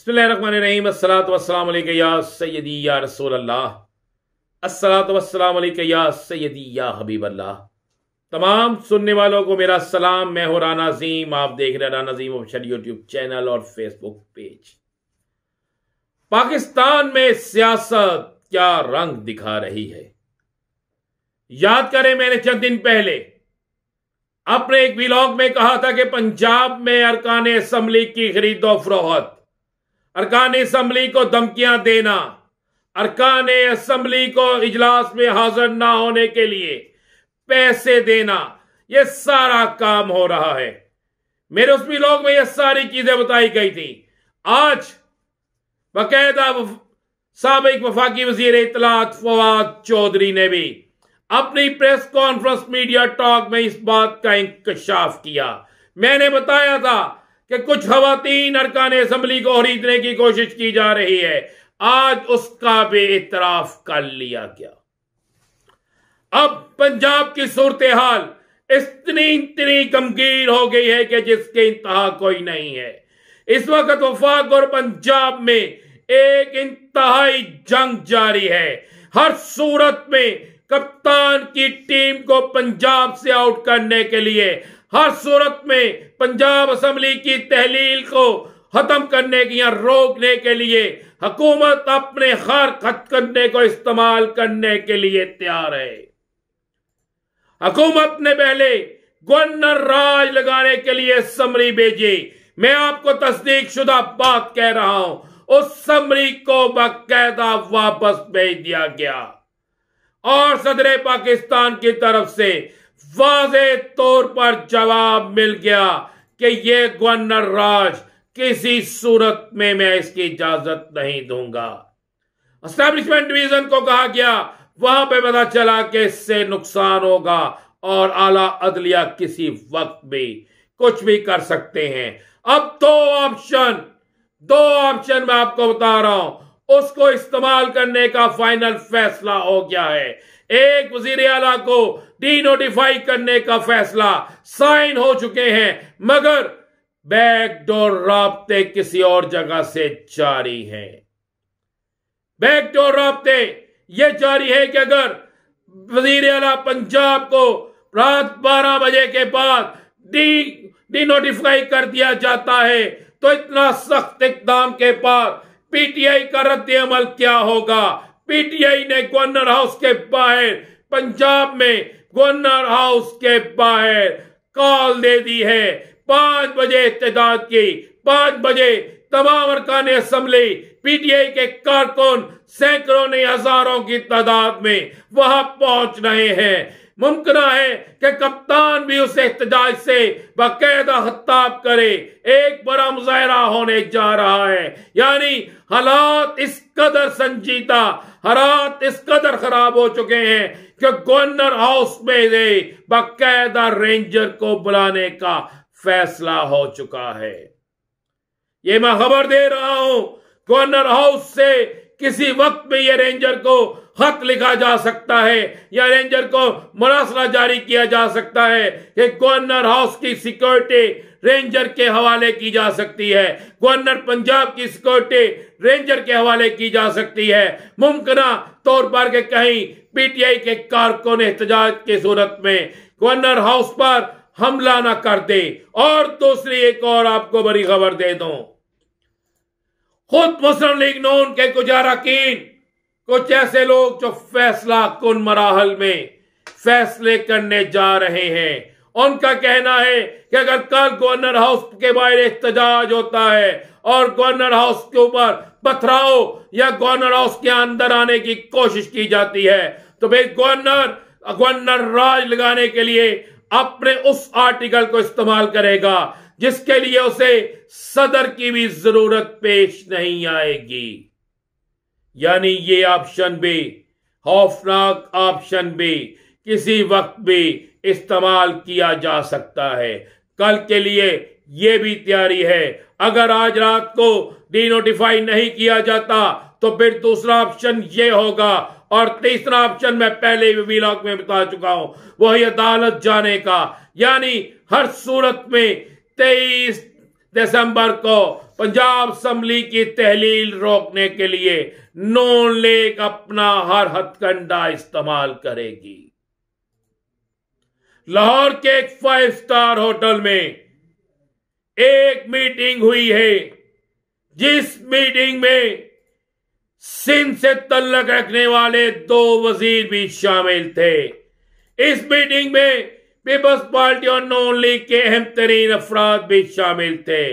बसमीम या सैदी या रसूल अल्लाह या सैदी या तमाम सुनने वालों को मेरा सलाम। मैं हूँ राना नजीम आप देख रहे हैं Rana Najeem official YouTube channel और फेसबुक पेज। पाकिस्तान में सियासत क्या रंग दिखा रही है? याद करें, मैंने चंद दिन पहले अपने एक ब्लॉग में कहा था कि पंजाब में अरकान असम्बली की खरीदो फरोहत अरकान असम्बली को धमकियाँ देना, अरकान असम्बली को इजलास में हाजिर ना होने के लिए पैसे देना यह सारा काम हो रहा है। मेरे उस लोग में यह सारी चीज़ें बताई गई थी। आज बाकायदा सबक वफाकी वज़ीर इतलात फवाद चौधरी ने भी अपनी प्रेस कॉन्फ्रेंस मीडिया टॉक में इस बात का इंकशाफ किया। मैंने बताया था कि कुछ खातन अरकान असम्बली को खरीदने की कोशिश की जा रही है। आज उसका भी इतराफ कर लिया गया। अब पंजाब की सूरत हाल इतनी इतनी गमगीर हो गई है कि जिसके इंतहा कोई नहीं है। इस वक्त वफाक और पंजाब में एक इंतहाई जंग जारी है। हर सूरत में कप्तान की टीम को पंजाब से आउट करने के लिए हर सूरत में पंजाब असम्बली की तहलील को खत्म करने की या रोकने के लिए हकूमत अपने हर खत करने को इस्तेमाल करने के लिए तैयार है। हुकूमत ने पहले गवर्नर राज लगाने के लिए समरी भेजी। मैं आपको तस्दीक शुदा बात कह रहा हूँ। उस समरी को बाकायदा वापस भेज दिया गया। और सदर पाकिस्तान की तरफ़ से वाजे तौर पर जवाब मिल गया कि ये गवर्नर राज किसी सूरत में मैं इसकी इजाज़त नहीं दूँगा। एस्टेब्लिशमेंट डिवीज़न को कहा गया, वहाँ पे पता चला कि इससे नुकसान होगा और आला अदलिया किसी वक्त भी कुछ भी कर सकते हैं। अब दो ऑप्शन दो ऑप्शन मैं आपको बता रहा हूँ। उसको इस्तेमाल करने का फाइनल फैसला हो गया है। एक वज़ीर आला को डी नोटिफाई करने का फैसला साइन हो चुके हैं, मगर बैकडोर रबते किसी और जगह से जारी हैं। बैकडोर रबते यह जारी है कि अगर वज़ीर अला पंजाब को रात 12 बजे के बाद डी डी नोटिफाई कर दिया जाता है तो इतना सख्त इकदाम के बाद पीटीआई का रद्द अमल क्या होगा? पीटीआई ने गवर्नर हाउस के बाहर पंजाब में गवर्नर हाउस के बाहर कॉल दे दी है। पाँच बजे इतदाद की, पाँच बजे तमाम अरकान असम्बली, पीटीआई के कारकुन सैकड़ों ने हज़ारों की तादाद में वहाँ पहुँच रहे हैं। मुमकिन है कि कप्तान भी उस एहतजाज से बाकायदा खताब करे। एक बड़ा मुजाहरा होने जा रहा है। यानी हालात इस कदर संजीदा, हालात इस कदर खराब हो चुके हैं कि गवर्नर हाउस में से बाकायदा रेंजर को बुलाने का फैसला हो चुका है। ये मैं खबर दे रहा हूँ, गवर्नर हाउस से किसी वक्त में ये रेंजर को खत लिखा जा सकता है, या रेंजर को मरासला जारी किया जा सकता है कि गवर्नर हाउस की सिक्योरिटी रेंजर के हवाले की जा सकती है। गवर्नर पंजाब की सिक्योरिटी रेंजर के हवाले की जा सकती है। मुमकिन तौर पर के कहीं पीटीआई के कारकुन एहतजाज की सूरत में गवर्नर हाउस पर हमला ना कर दे। और दूसरी एक और आपको बड़ी खबर दे दूँ। खुद मुस्लिम लीग नून के कुछ अरकान कुछ ऐसे लोग जो फैसला कुन मराहल में फैसले करने जा रहे हैं। उनका कहना है कि अगर कल गवर्नर हाउस के बाहर एहतजाज होता है और गवर्नर हाउस के ऊपर पथराव या गवर्नर हाउस के अंदर आने की कोशिश की जाती है तो भाई गवर्नर गवर्नर राज लगाने के लिए अपने उस आर्टिकल को इस्तेमाल करेगा, जिसके लिए उसे सदर की भी ज़रूरत पेश नहीं आएगी। यानी ये ऑप्शन भी खौफनाक ऑप्शन भी किसी वक्त भी इस्तेमाल किया जा सकता है। कल के लिए यह भी तैयारी है। अगर आज रात को डी नोटिफाई नहीं किया जाता तो फिर दूसरा ऑप्शन ये होगा। और तीसरा ऑप्शन मैं पहले भी में बता चुका हूँ वही अदालत जाने का। यानी हर सूरत में तेईस दिसंबर को पंजाब असम्बली की तहलील रोकने के लिए नॉन लेक अपना हर हथकंडा इस्तेमाल करेगी। लाहौर के एक फाइव स्टार होटल में एक मीटिंग हुई है, जिस मीटिंग में सिंध से तल्लक रखने वाले दो वज़ीर भी शामिल थे। इस मीटिंग में पीपल्स पार्टी और नॉन लीग के अहम तरीन अफराद भी शामिल थे।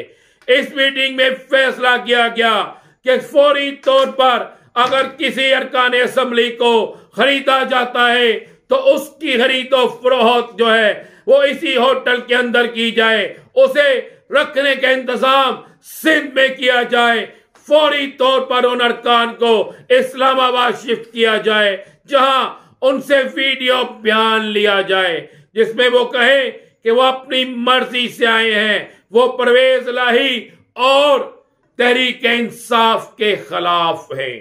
इस मीटिंग में फैसला किया गया कि फौरी तौर पर अगर किसी अरकान असम्बली को खरीदा जाता है तो उसकी खरीदो फरोहत जो है, वो इसी होटल के अंदर की जाए। उसे रखने का इंतज़ाम सिंध में किया जाए। फौरी तौर पर उन अरकान को इस्लामाबाद शिफ्ट किया जाए, जहाँ उनसे वीडियो बयान लिया जाए, जिसमें वो कहे कि वो अपनी मर्ज़ी से आए हैं। वो परवेज लाही और तहरीक इंसाफ के खिलाफ है।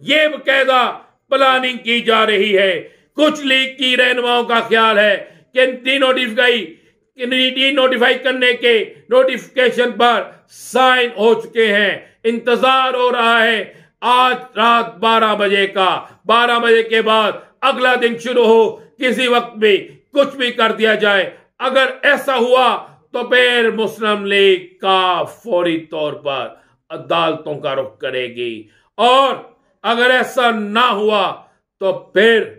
ये बकायदा प्लानिंग की जा रही है। कुछ लीग की रहनुमाओं का ख्याल है कि डी नोटिफाई डी नोटिफाई करने के नोटिफिकेशन पर साइन हो चुके हैं। इंतज़ार हो रहा है आज रात 12 बजे का। 12 बजे के बाद अगला दिन शुरू हो। किसी वक्त भी कुछ भी कर दिया जाए। अगर ऐसा हुआ तो फिर मुस्लिम लीग का फौरी तौर पर अदालतों का रुख करेगी। और अगर ऐसा ना हुआ तो फिर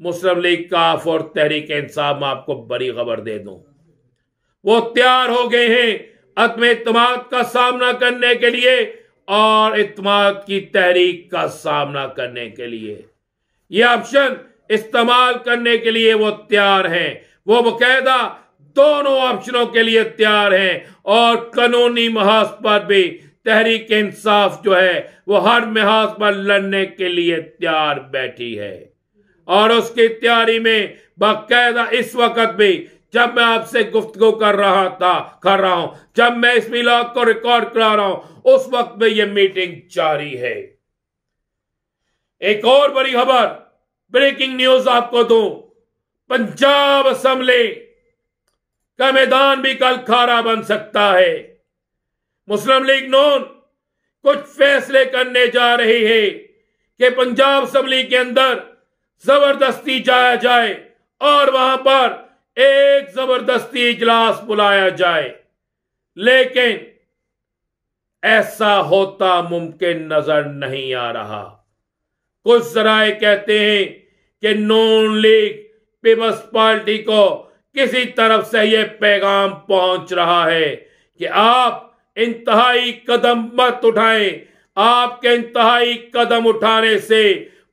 मुस्लिम लीग का और तहरीक इंसाफ में आपको बड़ी खबर दे दूँ। वो तैयार हो गए हैं अदम इतमाद का सामना करने के लिए और इतमाद की तहरीक का सामना करने के लिए। ये ऑप्शन इस्तेमाल करने के लिए वो तैयार हैं। वो बकायदा दोनों ऑप्शनों के लिए तैयार हैं और कानूनी महाज पर भी तहरीक इंसाफ जो है, वो हर महाज पर लड़ने के लिए तैयार बैठी है। और उसकी तैयारी में बाकायदा इस वक्त भी जब मैं आपसे गुफ्तगु कर रहा था, कर रहा हूँ, जब मैं इस मिलाद को रिकॉर्ड करा रहा हूँ, उस वक्त में यह मीटिंग जारी है। एक और बड़ी खबर ब्रेकिंग न्यूज़ आपको दू। पंजाब असम्बली का मैदान भी कल खारा बन सकता है। मुस्लिम लीग नून, कुछ फैसले करने जा रही है कि पंजाब असम्बली के अंदर ज़बरदस्ती जाया जाए और वहाँ पर एक ज़बरदस्ती इजलास बुलाया जाए। लेकिन ऐसा होता मुमकिन नज़र नहीं आ रहा। कुछ जराए कहते हैं कि नॉन लीग पीपल्स पार्टी को किसी तरफ़ से यह पैगाम पहुँच रहा है कि आप इंतहाई कदम मत उठाएँ। आपके इंतहाई कदम उठाने से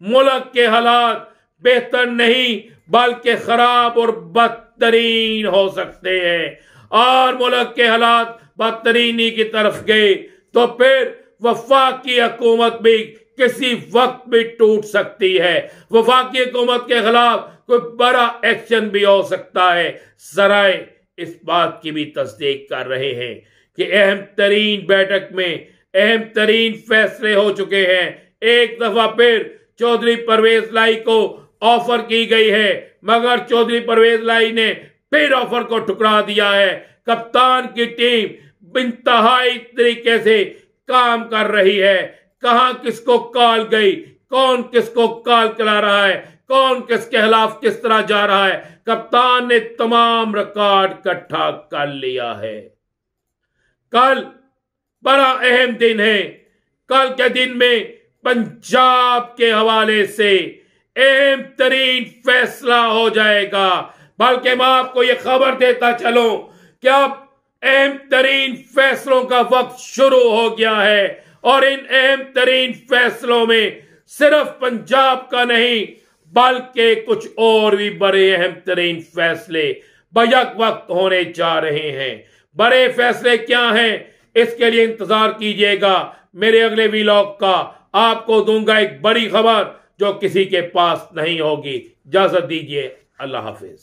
मुल्क के हालात बेहतर नहीं, बल्कि खराब और बदतरीन हो सकते हैं। और मुल्क के हालात बदतरीनी की तरफ़ गए तो फिर वफाकी हुकूमत भी किसी वक्त भी टूट सकती है। वफाकी हुकूमत के खिलाफ कोई बड़ा एक्शन भी हो सकता है। सराय इस बात की भी तस्दीक कर रहे हैं कि अहम तरीन बैठक में अहम तरीन फैसले हो चुके हैं। एक दफ़ा फिर चौधरी परवेज लाई को ऑफ़र की गई है, मगर चौधरी परवेज लाई ने फिर ऑफ़र को ठुकरा दिया है। कप्तान की टीम इंतहाई तरीके से काम कर रही है। कहा किसको कॉल गई, कौन किसको कॉल करा रहा है, कौन किसके खिलाफ किस तरह जा रहा है, कप्तान ने तमाम रिकॉर्ड इकट्ठा कर लिया है। कल बड़ा अहम दिन है। कल के दिन में पंजाब के हवाले से अहम तरीन फैसला हो जाएगा। बल्कि मैं आपको यह खबर देता चलो, कि अब अहम तरीन फैसलों का वक्त शुरू हो गया है, और इन अहम तरीन फैसलों में सिर्फ़ पंजाब का नहीं, बल्कि कुछ और भी बड़े अहम तरीन फैसले बजक वक्त होने जा रहे हैं। बड़े फैसले क्या हैं, इसके लिए इंतज़ार कीजिएगा। मेरे अगले वीलॉग का आपको दूँगा एक बड़ी खबर। जो किसी के पास नहीं होगी। इजाज़त दीजिए। अल्लाह हाफिज।